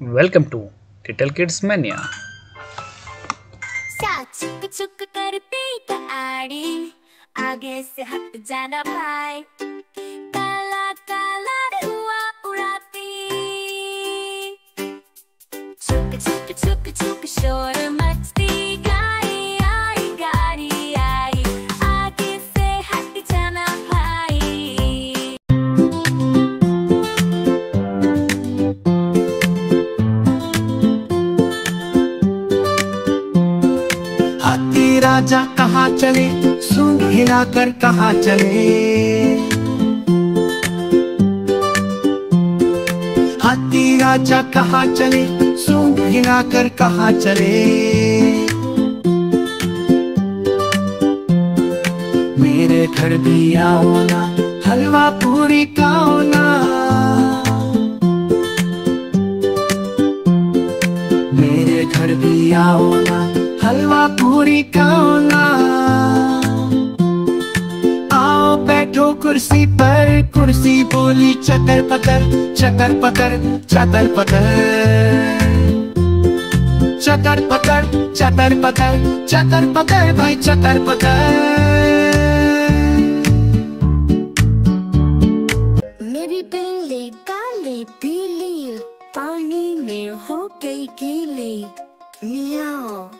Welcome to little kids mania. चुक चुक करते तो आड़ी, आगे से हट जाना भाई। काला काला उड़ाती। चुक चुक चुक चुक शोर मचती राजा कहाँ चले? सूंड हिलाकर कहाँ चले? हाथी राजा कहाँ चले? सूंड हिलाकर कहाँ चले? मेरे घर भी आओ ना, हलवा पूरी खाओ ना। मेरे घर भी आओ ना हलवा पूरी ना आओ बैठो कुर्सी पर, कुर्सी बोली चकर पकर चकर पकर चतर पकर चतर पकर चतर पकर चतर पकर भाई, चतर पकर मेरी बिल्ली काली पीली, पानी में हो गई गीली। मियाओ।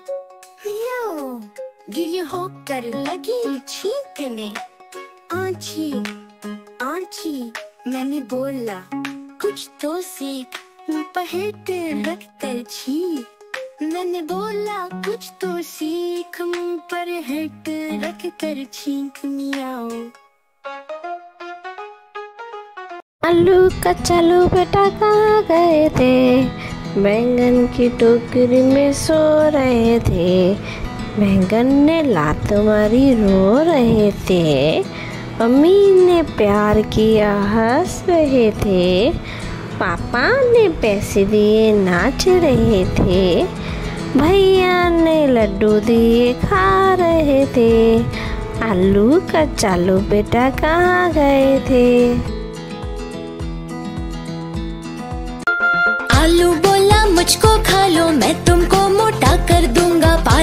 गिली होकर लगी छींकने आंची आंची मैंने बोला, कुछ तो सीख रख कर छींक। मैंने बोला, कुछ तो सीख, मुँह पर रख कर छींक मियाओ। आलू बेटा कहाँ गए थे? बैंगन की टोकरी में सो रहे थे। बैंगन ने लात मारी रो रहे थे। अम्मी ने प्यार किया हंस रहे थे। पापा ने पैसे दिए नाच रहे थे। भैया ने लड्डू दिए खा रहे थे। आलू का चालू बेटा कहाँ गए थे? आलू बोला, मुझको खा लो, मैं कर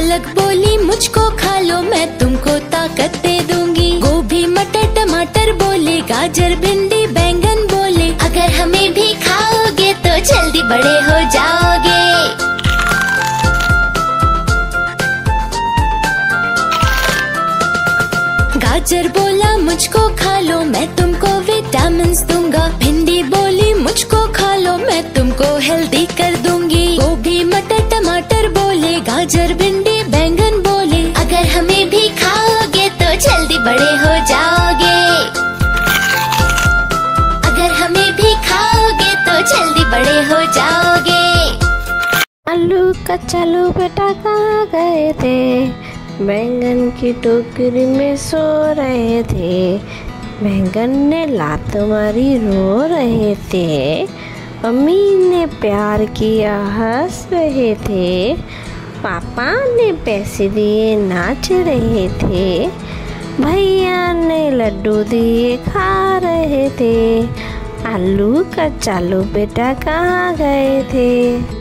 पालक बोली, मुझको खा लो, मैं तुमको ताकत दे दूँगी। गोभी, मटर, टमाटर बोले, गाजर, भिंडी, बैंगन बोले। अगर हमें भी खाओगे तो जल्दी बड़े हो जाओगे। गाजर बोला, मुझको खा आलू कच्चालू बेटा कहाँ गए थे? बैंगन की टोकरी में सो रहे थे। बैंगन ने लात मारी रो रहे थे। अम्मी ने प्यार किया, हंस रहे थे। पापा ने पैसे दिए, नाच रहे थे। भैया ने लड्डू दिए, खा रहे थे। आलू का चालू बेटा कहाँ गए थे?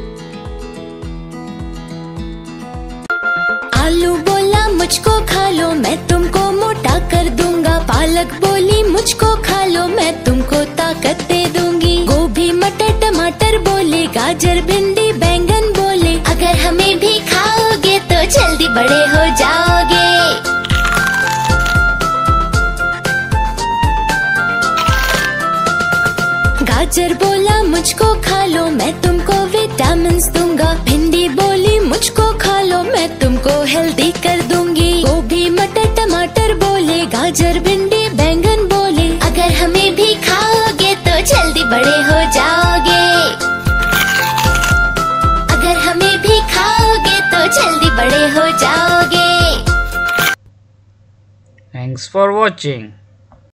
आलू बोला, मुझको खा लो, मैं तुमको मोटा कर दूँगा। पालक बोली, मुझको खा लो, मैं तुमको ताकत दे दूँगी। गोभी, मटर, टमाटर बोले, गाजर, भिंडी, बैंगन बोले, अगर हमें भी खाओगे तो जल्दी बड़े हो जाओगे। गाजर बोला, मुझको खा लो, मैं तुमको मटर बोले, गाजर, भिंडी, बैंगन बोले। अगर हमें भी खाओगे तो जल्दी बड़े हो जाओगे। अगर हमें भी खाओगे तो जल्दी बड़े हो जाओगे। Thanks for watching